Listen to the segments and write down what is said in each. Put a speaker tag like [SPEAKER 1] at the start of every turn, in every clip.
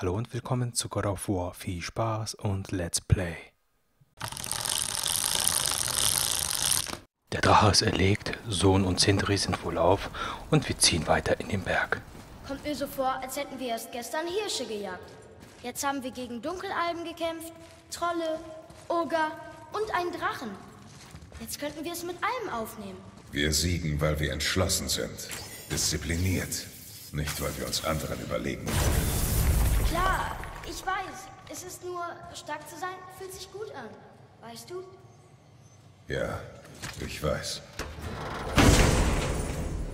[SPEAKER 1] Hallo und willkommen zu God of War. Viel Spaß und Let's Play. Der Drache ist erlegt, Sohn und Sindri sind wohl auf und wir ziehen weiter in den Berg.
[SPEAKER 2] Kommt mir so vor, als hätten wir erst gestern Hirsche gejagt. Jetzt haben wir gegen Dunkelalben gekämpft, Trolle, Oger und einen Drachen. Jetzt könnten wir es mit allem aufnehmen.
[SPEAKER 3] Wir siegen, weil wir entschlossen sind. Diszipliniert. Nicht, weil wir uns anderen überlegen.
[SPEAKER 2] Klar, ich weiß. Es ist nur, stark zu sein, fühlt sich gut an. Weißt du?
[SPEAKER 3] Ja, ich weiß.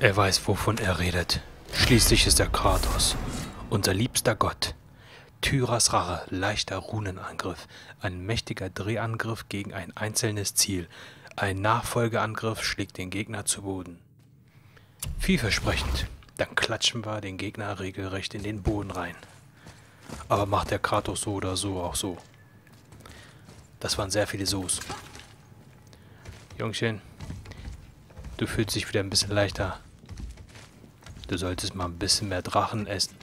[SPEAKER 1] Er weiß, wovon er redet. Schließlich ist er Kratos, unser liebster Gott. Tyras Rache, leichter Runenangriff, ein mächtiger Drehangriff gegen ein einzelnes Ziel. Ein Nachfolgeangriff schlägt den Gegner zu Boden. Vielversprechend. Dann klatschen wir den Gegner regelrecht in den Boden rein. Aber macht der Kratos so oder so auch so. Das waren sehr viele So's. Jungchen, du fühlst dich wieder ein bisschen leichter. Du solltest mal ein bisschen mehr Drachen essen.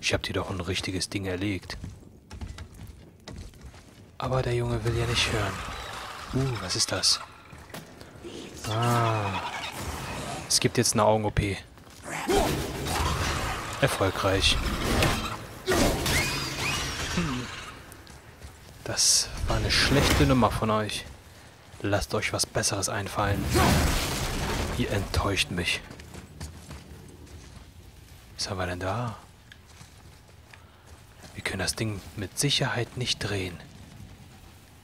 [SPEAKER 1] Ich hab dir doch ein richtiges Ding erlegt. Aber der Junge will ja nicht hören. Uh, was ist das? Ah. Es gibt jetzt eine Augen-OP. Erfolgreich. Das war eine schlechte Nummer von euch. Lasst euch was Besseres einfallen. Ihr enttäuscht mich. Was haben wir denn da? Wir können das Ding mit Sicherheit nicht drehen.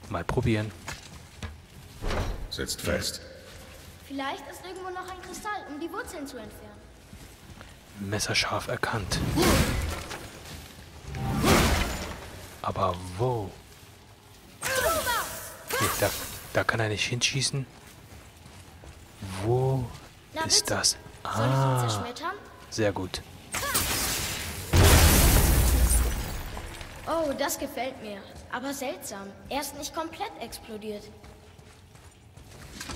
[SPEAKER 1] Mal probieren.
[SPEAKER 3] Sitzt fest.
[SPEAKER 2] Vielleicht ist irgendwo noch ein Kristall, um die Wurzeln zu entfernen.
[SPEAKER 1] Messerscharf erkannt. Aber wo? Nee, da, da kann er nicht hinschießen. Wo
[SPEAKER 2] Na
[SPEAKER 1] ist das? Ah, sehr gut.
[SPEAKER 2] Oh, das gefällt mir. Aber seltsam. Er ist nicht komplett explodiert.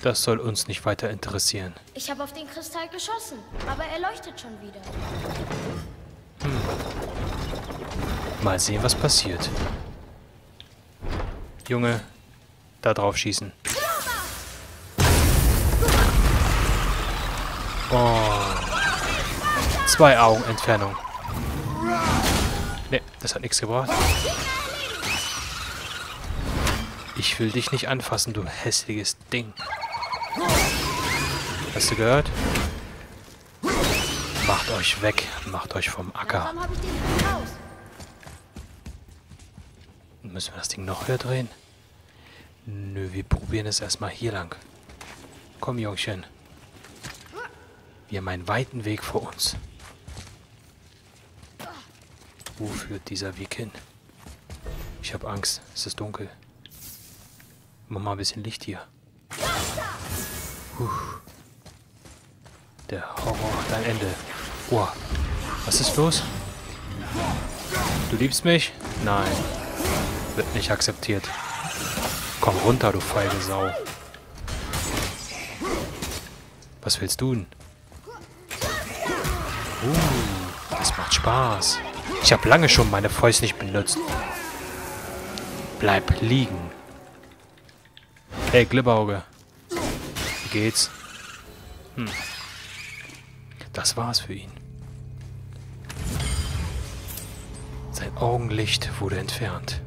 [SPEAKER 1] Das soll uns nicht weiter interessieren.
[SPEAKER 2] Ich habe auf den Kristall geschossen, aber er leuchtet schon wieder.
[SPEAKER 1] Mal sehen, was passiert. Junge, da drauf schießen. Oh. Zwei Augen Entfernung. Ne, das hat nichts gebracht. Ich will dich nicht anfassen, du hässliches Ding. Hast du gehört? Macht euch weg, macht euch vom Acker. Müssen wir das Ding noch höher drehen? Nö, wir probieren es erstmal hier lang. Komm, Jungchen. Wir haben einen weiten Weg vor uns. Wo führt dieser Weg hin? Ich habe Angst. Es ist dunkel. Mach mal ein bisschen Licht hier. Puh. Der Horror hat ein Ende. Oh, was ist los? Du liebst mich? Nein. Wird nicht akzeptiert. Komm runter, du feige Sau. Was willst du denn? Uh, das macht Spaß. Ich habe lange schon meine Fäuste nicht benutzt. Bleib liegen. Hey, Glibberauge. Wie geht's? Hm. Das war's für ihn. Sein Augenlicht wurde entfernt.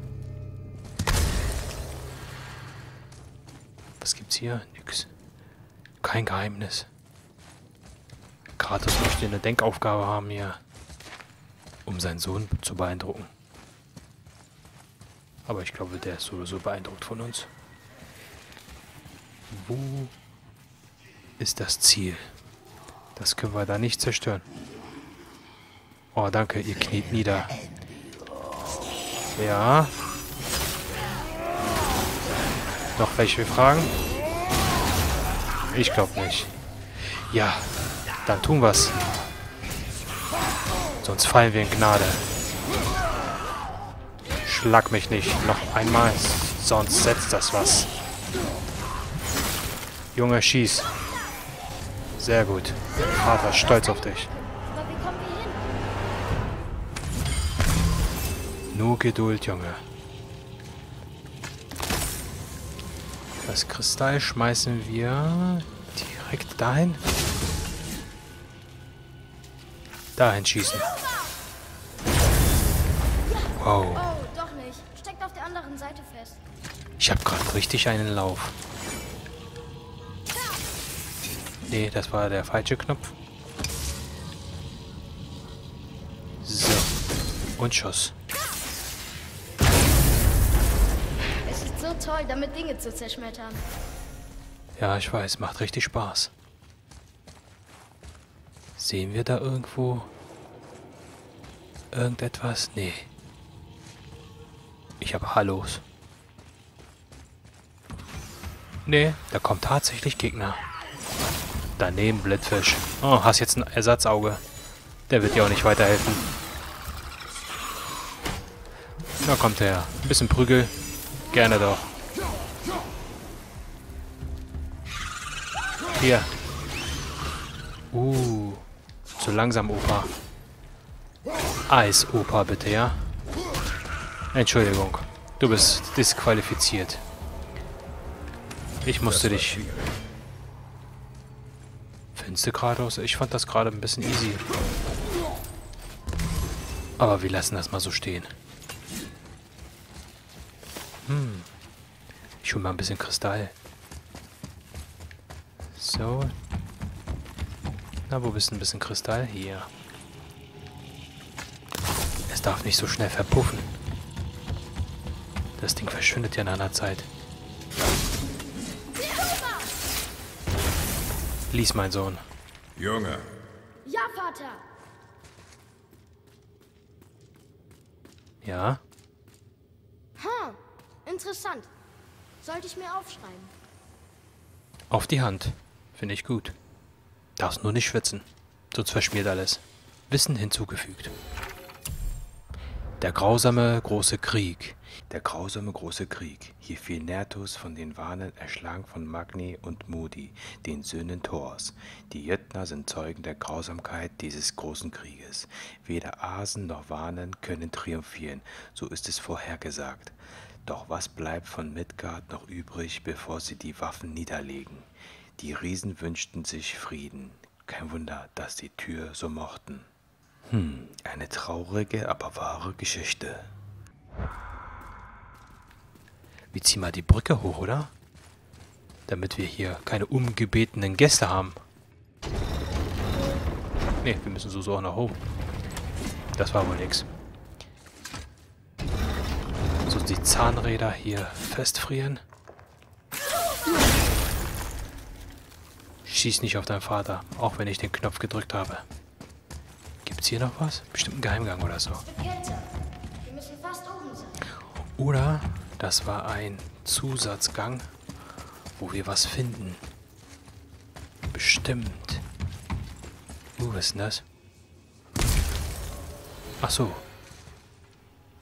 [SPEAKER 1] Gibt's hier? Nix. Kein Geheimnis. Kratos möchte eine Denkaufgabe haben hier, um seinen Sohn zu beeindrucken. Aber ich glaube, der ist sowieso beeindruckt von uns. Wo ist das Ziel? Das können wir da nicht zerstören. Oh, danke, ihr kniet nieder. Ja. Noch welche Fragen? Ich glaube nicht. Ja, dann tun wir's. Sonst fallen wir in Gnade. Schlag mich nicht noch einmal, sonst setzt das was. Junge, schieß. Sehr gut. Vater stolz auf dich. Nur Geduld, Junge. Das Kristall schmeißen wir direkt dahin. Dahin schießen. Wow.
[SPEAKER 2] Oh, doch nicht. Steckt auf der anderen Seite fest.
[SPEAKER 1] Ich habe gerade richtig einen Lauf. Nee, das war der falsche Knopf. So. Und Schuss.
[SPEAKER 2] Toll, damit Dinge zu zerschmettern.
[SPEAKER 1] Ja, ich weiß, macht richtig Spaß. Sehen wir da irgendwo irgendetwas? Nee. Ich habe Hallos. Nee, da kommt tatsächlich Gegner. Daneben Blitzfisch. Oh, hast jetzt ein Ersatzauge. Der wird dir auch nicht weiterhelfen. Da kommt er. Ein bisschen Prügel. Gerne doch. Hier. Uh. Zu langsam, Opa. Eis, Opa, bitte, ja? Entschuldigung. Du bist disqualifiziert. Ich musste dich... Findest du geradeaus? Ich fand das gerade ein bisschen easy. Aber wir lassen das mal so stehen. Hm. Ich hole mal ein bisschen Kristall. So. Na, wo bist du ein bisschen Kristall? Hier. Es darf nicht so schnell verpuffen. Das Ding verschwindet ja in einer Zeit. Lies, mein Sohn.
[SPEAKER 3] Junge,
[SPEAKER 2] Ja, Vater.
[SPEAKER 1] Ja?
[SPEAKER 2] Hm, interessant. Sollte ich mir aufschreiben.
[SPEAKER 1] Auf die Hand. Finde ich gut. Darfst nur nicht schwitzen. Sonst verschmiert alles. Wissen hinzugefügt. Der grausame große Krieg. Der grausame große Krieg. Hier fiel Nertus von den Wanen erschlagen von Magni und Modi, den Söhnen Thors. Die Jötner sind Zeugen der Grausamkeit dieses großen Krieges. Weder Asen noch Wanen können triumphieren, so ist es vorhergesagt. Doch was bleibt von Midgard noch übrig, bevor sie die Waffen niederlegen? Die Riesen wünschten sich Frieden. Kein Wunder, dass die Tür so mochten. Hm, eine traurige, aber wahre Geschichte. Wir ziehen mal die Brücke hoch, oder? Damit wir hier keine ungebetenen Gäste haben. Ne, wir müssen so, auch nach oben. Das war wohl nix. So die Zahnräder hier festfrieren. Schieß nicht auf deinen Vater, auch wenn ich den Knopf gedrückt habe. Gibt's hier noch was? Bestimmt ein Geheimgang oder so. Oder das war ein Zusatzgang, wo wir was finden. Bestimmt. Uh, was ist denn das? Ach so.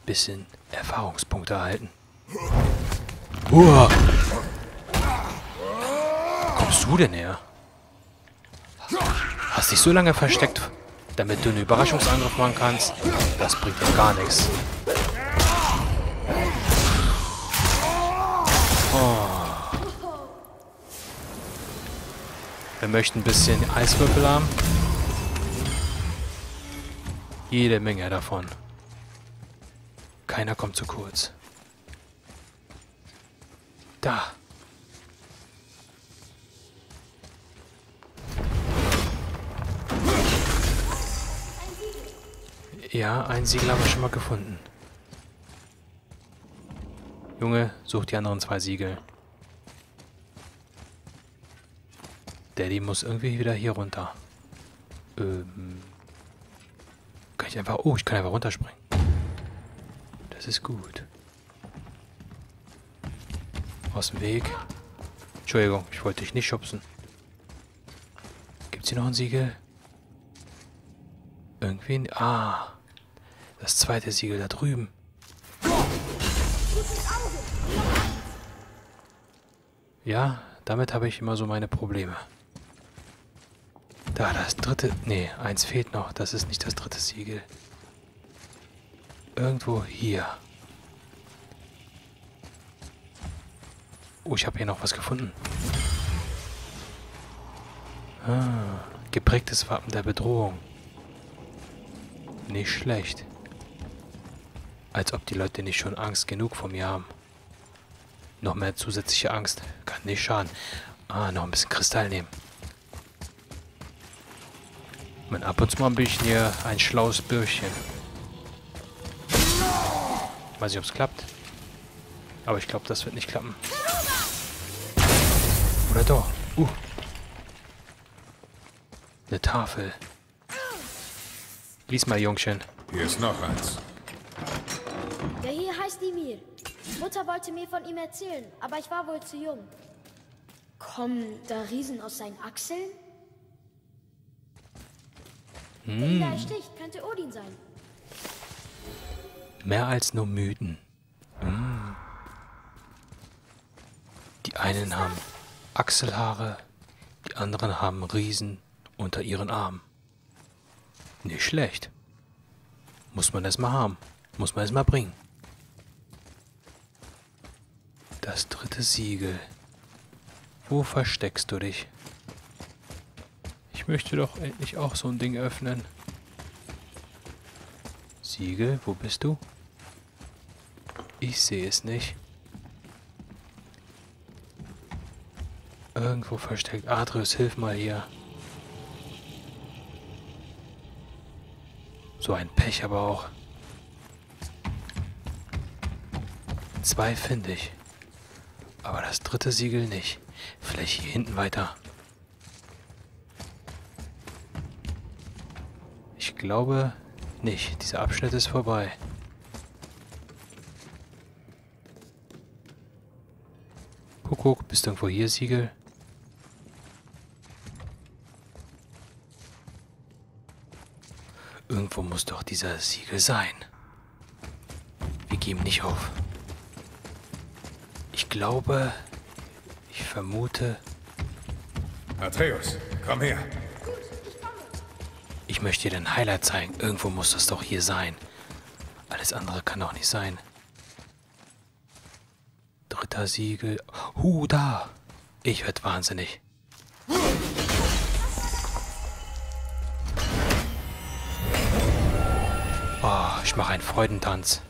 [SPEAKER 1] Bisschen Erfahrungspunkte erhalten. Uah. Wo kommst du denn her? Hast dich so lange versteckt, damit du einen Überraschungsangriff machen kannst? Das bringt dir gar nichts. Wir möchten ein bisschen Eiswürfel haben. Jede Menge davon. Keiner kommt zu kurz. Da. Ja, ein Siegel haben wir schon mal gefunden. Junge, such die anderen zwei Siegel. Daddy muss irgendwie wieder hier runter. Ähm. Kann ich einfach. Oh, ich kann einfach runterspringen. Das ist gut. Aus dem Weg. Entschuldigung, ich wollte dich nicht schubsen. Gibt's hier noch ein Siegel? Irgendwie. Ah. Das zweite Siegel da drüben. Ja, damit habe ich immer so meine Probleme. Da, das dritte. Nee, eins fehlt noch. Das ist nicht das dritte Siegel. Irgendwo hier. Oh, ich habe hier noch was gefunden. Ah, geprägtes Wappen der Bedrohung. Nicht schlecht. Als ob die Leute nicht schon Angst genug vor mir haben. Noch mehr zusätzliche Angst. Kann nicht schaden. Ah, noch ein bisschen Kristall nehmen. Man ab und zu mal ein bisschen hier ein schlaues Bürschchen. Weiß nicht, ob es klappt. Aber ich glaube, das wird nicht klappen. Oder doch? Uh. Eine Tafel. Lies mal, Jungchen.
[SPEAKER 3] Hier ist noch eins.
[SPEAKER 2] Heißt Dimir. Mutter wollte mir von ihm erzählen, aber ich war wohl zu jung. Kommen da Riesen aus seinen Achseln? Der ihn da ersticht, könnte Odin sein.
[SPEAKER 1] Mehr als nur Mythen. Mm. Die einen haben Achselhaare, die anderen haben Riesen unter ihren Armen. Nicht schlecht. Muss man es mal haben. Muss man es mal bringen. Das dritte Siegel. Wo versteckst du dich? Ich möchte doch endlich auch so ein Ding öffnen. Siegel, wo bist du? Ich sehe es nicht. Irgendwo versteckt. Adrius, hilf mal hier. So ein Pech aber auch. Zwei finde ich. Aber das dritte Siegel nicht. Vielleicht hier hinten weiter. Ich glaube nicht. Dieser Abschnitt ist vorbei. Kuckuck, bist du irgendwo hier, Siegel? Irgendwo muss doch dieser Siegel sein. Wir geben nicht auf. Ich glaube, ich vermute,
[SPEAKER 3] Atreus, komm her.
[SPEAKER 1] ich möchte dir den Highlight zeigen. Irgendwo muss das doch hier sein. Alles andere kann doch nicht sein. Dritter Siegel. Huh, da. Ich werd wahnsinnig. Oh, ich mache einen Freudentanz.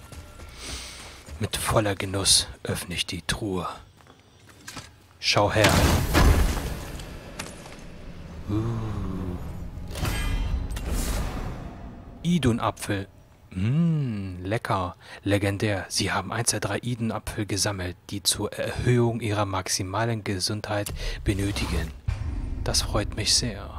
[SPEAKER 1] Mit voller Genuss öffne ich die Truhe. Schau her. Uh. Idun-Apfel. Mmm, lecker. Legendär. Sie haben eins der drei Idun-Apfel gesammelt, die zur Erhöhung ihrer maximalen Gesundheit benötigen. Das freut mich sehr.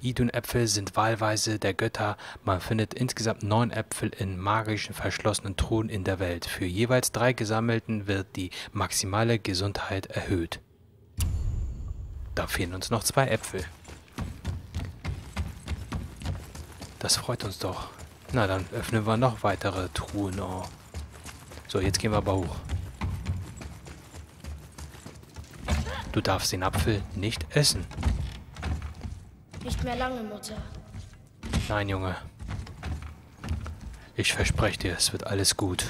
[SPEAKER 1] Idun-Äpfel sind wahlweise der Götter. Man findet insgesamt neun Äpfel in magischen verschlossenen Truhen in der Welt. Für jeweils drei gesammelten wird die maximale Gesundheit erhöht. Da fehlen uns noch zwei Äpfel. Das freut uns doch. Na, dann öffnen wir noch weitere Truhen. Oh. So, jetzt gehen wir aber hoch. Du darfst den Apfel nicht essen.
[SPEAKER 2] Nicht mehr lange, Mutter.
[SPEAKER 1] Nein, Junge. Ich verspreche dir, es wird alles gut.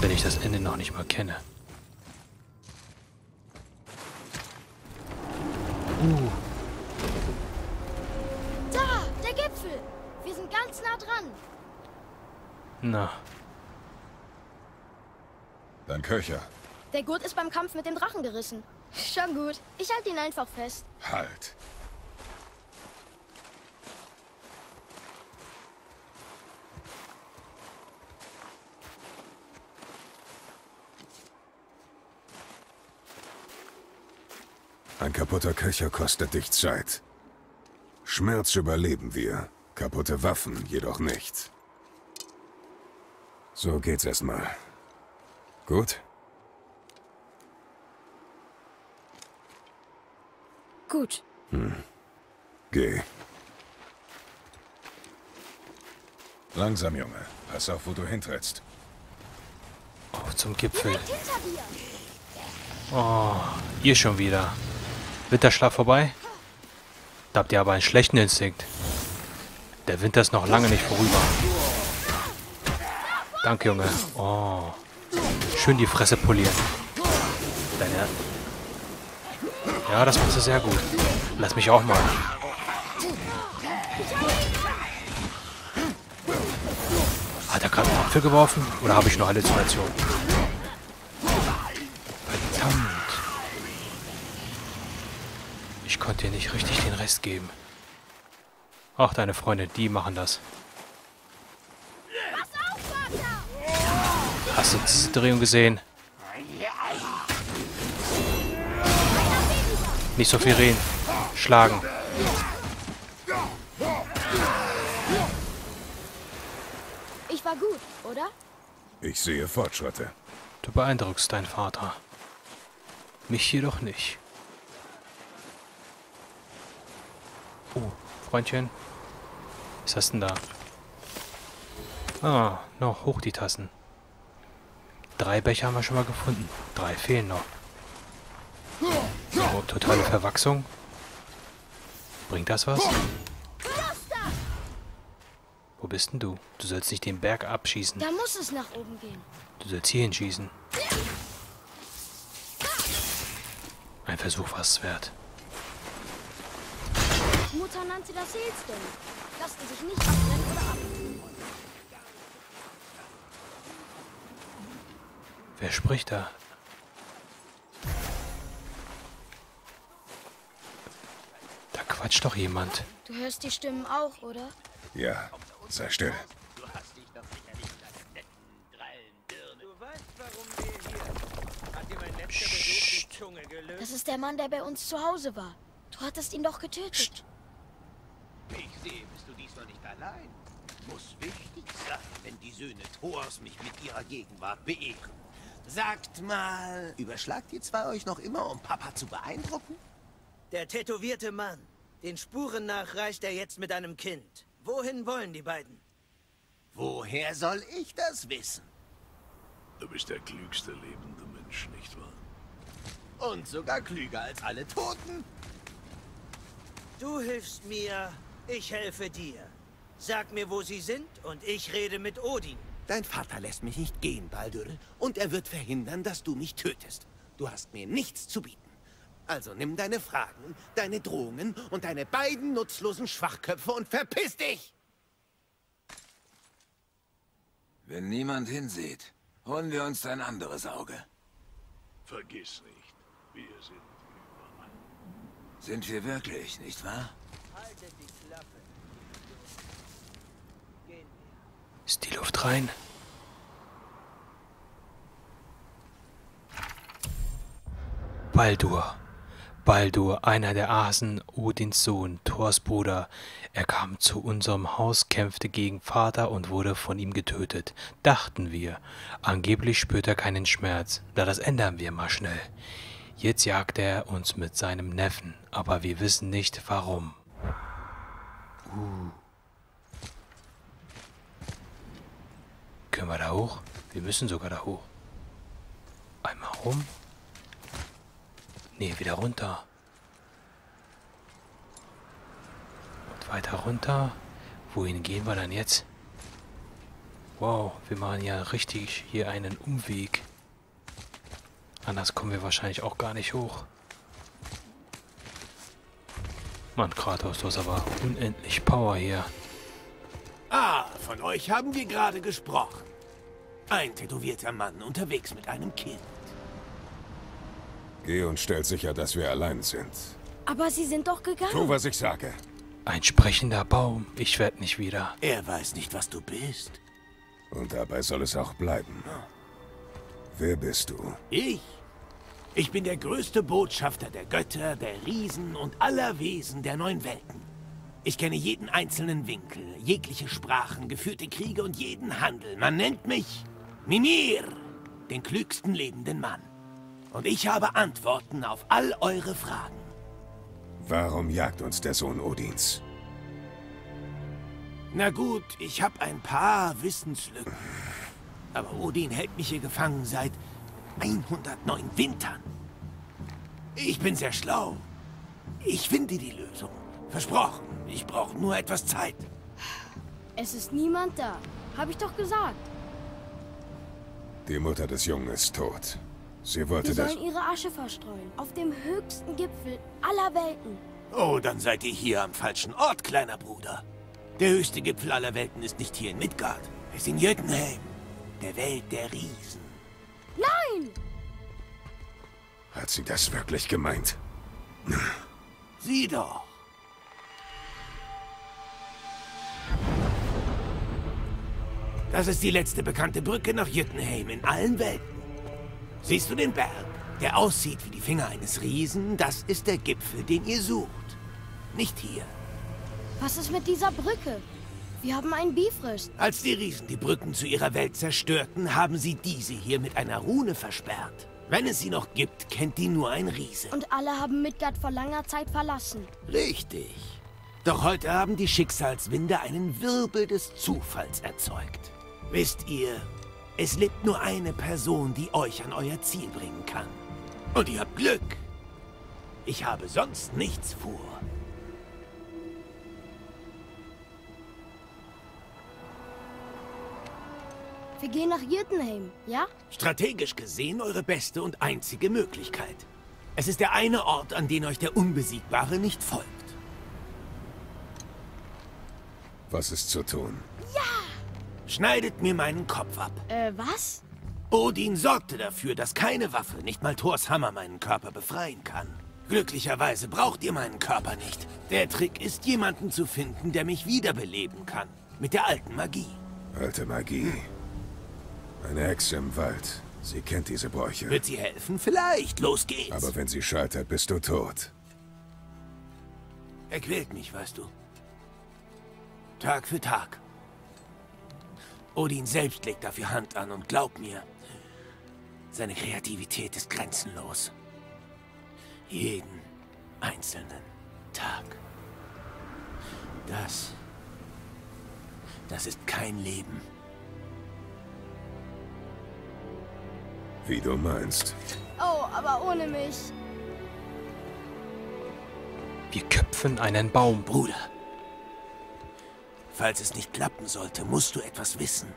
[SPEAKER 1] Wenn ich das Ende noch nicht mal kenne. Uh,
[SPEAKER 2] Da, der Gipfel. Wir sind ganz nah dran.
[SPEAKER 1] na,
[SPEAKER 3] Dein Köcher.
[SPEAKER 2] Der Gurt ist beim Kampf mit dem Drachen gerissen. Schon gut. Ich halte ihn einfach fest.
[SPEAKER 3] Halt. Ein kaputter Köcher kostet dich Zeit. Schmerz überleben wir, kaputte Waffen jedoch nicht. So geht's erstmal. Gut?
[SPEAKER 2] Gut.
[SPEAKER 3] Geh. Langsam, Junge. Pass auf, wo du hintrittst.
[SPEAKER 1] auf zum Gipfel. Oh, ihr schon wieder. Winterschlaf vorbei? Da habt ihr aber einen schlechten Instinkt. Der Winter ist noch lange nicht vorüber. Danke, Junge. Oh. Schön die Fresse polieren. Deine... Ja, das machst du sehr gut. Lass mich auch mal. Hat er gerade einen Apfel geworfen? Oder habe ich noch Halluzination? Verdammt. Ich konnte dir nicht richtig den Rest geben. Ach, deine Freunde, die machen das. Hast du diese Drehung gesehen? Nicht so viel reden. Schlagen.
[SPEAKER 2] Ich war gut, oder?
[SPEAKER 3] Ich sehe Fortschritte.
[SPEAKER 1] Du beeindruckst deinen Vater. Mich jedoch nicht. Oh, Freundchen. Was hast denn da? Ah, noch hoch die Tassen. Drei Becher haben wir schon mal gefunden. Drei fehlen noch. Oh, totale Verwachsung. Bringt das was? Wo bist denn du? Du sollst nicht den Berg abschießen.
[SPEAKER 2] Da muss es nach oben gehen.
[SPEAKER 1] Du sollst hier hinschießen. Ein Versuch war es wert.
[SPEAKER 2] Mutter nannte das Seelstone. Lassen sich nicht abbrennen oder ab.
[SPEAKER 1] Wer spricht da? Quatscht doch jemand.
[SPEAKER 2] Du hörst die Stimmen auch, oder?
[SPEAKER 3] Ja, sei still.
[SPEAKER 2] Das ist der Mann, der bei uns zu Hause war. Du hattest ihn doch getötet.
[SPEAKER 4] Ich sehe, bist du diesmal nicht allein. Muss wichtig sein, wenn die Söhne Thors mich mit ihrer Gegenwart beehren. Sagt mal, überschlagt ihr zwei euch noch immer, um Papa zu beeindrucken?
[SPEAKER 5] Der tätowierte Mann. Den Spuren nach reist er jetzt mit einem Kind. Wohin wollen die beiden?
[SPEAKER 4] Woher soll ich das wissen?
[SPEAKER 6] Du bist der klügste lebende Mensch, nicht wahr?
[SPEAKER 4] Und sogar klüger als alle Toten?
[SPEAKER 5] Du hilfst mir, ich helfe dir. Sag mir, wo sie sind, und ich rede mit Odin.
[SPEAKER 4] Dein Vater lässt mich nicht gehen, Baldur, und er wird verhindern, dass du mich tötest. Du hast mir nichts zu bieten. Also nimm deine Fragen, deine Drohungen und deine beiden nutzlosen Schwachköpfe und verpiss dich!
[SPEAKER 7] Wenn niemand hinsieht, holen wir uns ein anderes Auge.
[SPEAKER 6] Vergiss nicht, wir sind überall.
[SPEAKER 7] Sind wir wirklich, nicht wahr?
[SPEAKER 5] Haltet die Klappe. Gehen wir.
[SPEAKER 1] Ist die Luft rein? Baldur. Baldur, einer der Asen, Odins Sohn, Thors Bruder. Er kam zu unserem Haus, kämpfte gegen Vater und wurde von ihm getötet. Dachten wir. Angeblich spürt er keinen Schmerz. Na, das ändern wir mal schnell. Jetzt jagt er uns mit seinem Neffen, aber wir wissen nicht warum. Können wir da hoch? Wir müssen sogar da hoch. Einmal rum. Nee, wieder runter. Und weiter runter. Wohin gehen wir dann jetzt? Wow, wir machen ja richtig hier einen Umweg. Anders kommen wir wahrscheinlich auch gar nicht hoch. Mann, Kratos, du hast aber unendlich Power hier.
[SPEAKER 4] Ah, von euch haben wir gerade gesprochen. Ein tätowierter Mann unterwegs mit einem Kind.
[SPEAKER 3] Geh und stell sicher, dass wir allein sind.
[SPEAKER 2] Aber sie sind doch gegangen.
[SPEAKER 3] Tu, was ich sage.
[SPEAKER 1] Ein sprechender Baum. Ich werd nicht wieder.
[SPEAKER 4] Er weiß nicht, was du bist.
[SPEAKER 3] Und dabei soll es auch bleiben. Wer bist du?
[SPEAKER 4] Ich? Ich bin der größte Botschafter der Götter, der Riesen und aller Wesen der neun Welten. Ich kenne jeden einzelnen Winkel, jegliche Sprachen, geführte Kriege und jeden Handel. Man nennt mich Mimir, den klügsten lebenden Mann. Und ich habe Antworten auf all eure Fragen.
[SPEAKER 3] Warum jagt uns der Sohn Odins?
[SPEAKER 4] Na gut, ich habe ein paar Wissenslücken. Aber Odin hält mich hier gefangen seit 109 Wintern. Ich bin sehr schlau. Ich finde die Lösung. Versprochen. Ich brauche nur etwas Zeit.
[SPEAKER 2] Es ist niemand da. Hab ich doch gesagt.
[SPEAKER 3] Die Mutter des Jungen ist tot. Sie wollte
[SPEAKER 2] Wir
[SPEAKER 3] das...
[SPEAKER 2] sollen ihre Asche verstreuen. Auf dem höchsten Gipfel aller Welten.
[SPEAKER 4] Oh, dann seid ihr hier am falschen Ort, kleiner Bruder. Der höchste Gipfel aller Welten ist nicht hier in Midgard. Er ist in Jötunheim, der Welt der Riesen.
[SPEAKER 2] Nein!
[SPEAKER 3] Hat sie das wirklich gemeint?
[SPEAKER 4] Sieh doch. Das ist die letzte bekannte Brücke nach Jötunheim in allen Welten. Siehst du den Berg, der aussieht wie die Finger eines Riesen? Das ist der Gipfel, den ihr sucht. Nicht hier.
[SPEAKER 2] Was ist mit dieser Brücke? Wir haben einen Bifrost.
[SPEAKER 4] Als die Riesen die Brücken zu ihrer Welt zerstörten, haben sie diese hier mit einer Rune versperrt. Wenn es sie noch gibt, kennt die nur ein Riese.
[SPEAKER 2] Und alle haben Midgard vor langer Zeit verlassen.
[SPEAKER 4] Richtig. Doch heute haben die Schicksalswinde einen Wirbel des Zufalls erzeugt. Wisst ihr, es lebt nur eine Person, die euch an euer Ziel bringen kann. Und ihr habt Glück. Ich habe sonst nichts vor.
[SPEAKER 2] Wir gehen nach Jötunheim, ja?
[SPEAKER 4] Strategisch gesehen eure beste und einzige Möglichkeit. Es ist der eine Ort, an den euch der Unbesiegbare nicht folgt.
[SPEAKER 3] Was ist zu tun?
[SPEAKER 4] Schneidet mir meinen Kopf ab.
[SPEAKER 2] Äh, was?
[SPEAKER 4] Odin sorgte dafür, dass keine Waffe, nicht mal Thors Hammer, meinen Körper befreien kann. Glücklicherweise braucht ihr meinen Körper nicht. Der Trick ist, jemanden zu finden, der mich wiederbeleben kann. Mit der alten Magie.
[SPEAKER 3] Alte Magie. Eine Hexe im Wald. Sie kennt diese Bräuche.
[SPEAKER 4] Wird sie helfen? Vielleicht. Los geht's.
[SPEAKER 3] Aber wenn sie scheitert, bist du tot.
[SPEAKER 4] er quält mich, weißt du. Tag für Tag. Odin selbst legt dafür Hand an und glaub mir, seine Kreativität ist grenzenlos. Jeden einzelnen Tag. Das. Das ist kein Leben.
[SPEAKER 3] Wie du meinst.
[SPEAKER 2] Oh, aber ohne mich.
[SPEAKER 1] Wir köpfen einen Baum.
[SPEAKER 4] Bruder. Falls es nicht klappen sollte, musst du etwas wissen.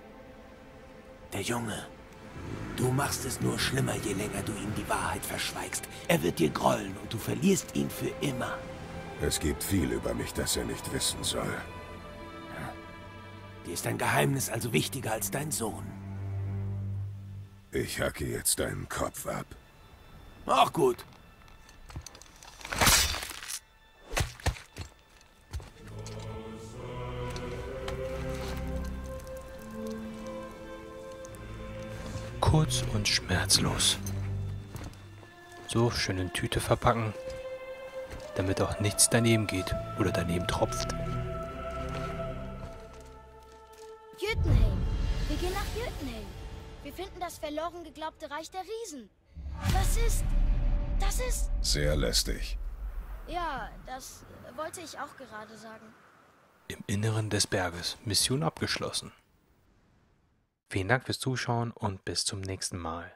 [SPEAKER 4] Der Junge. Du machst es nur schlimmer, je länger du ihm die Wahrheit verschweigst. Er wird dir grollen und du verlierst ihn für immer.
[SPEAKER 3] Es gibt viel über mich, das er nicht wissen soll.
[SPEAKER 4] Dir ist dein Geheimnis also wichtiger als dein Sohn.
[SPEAKER 3] Ich hacke jetzt deinen Kopf ab.
[SPEAKER 4] Auch gut.
[SPEAKER 1] Kurz und schmerzlos. So schön in Tüte verpacken, damit auch nichts daneben geht oder daneben tropft.
[SPEAKER 2] Jötunheim. Wir gehen nach Jötunheim. Wir finden das verloren geglaubte Reich der Riesen. Das ist... Das ist...
[SPEAKER 3] Sehr lästig.
[SPEAKER 2] Ja, das wollte ich auch gerade sagen.
[SPEAKER 1] Im Inneren des Berges. Mission abgeschlossen. Vielen Dank fürs Zuschauen und bis zum nächsten Mal.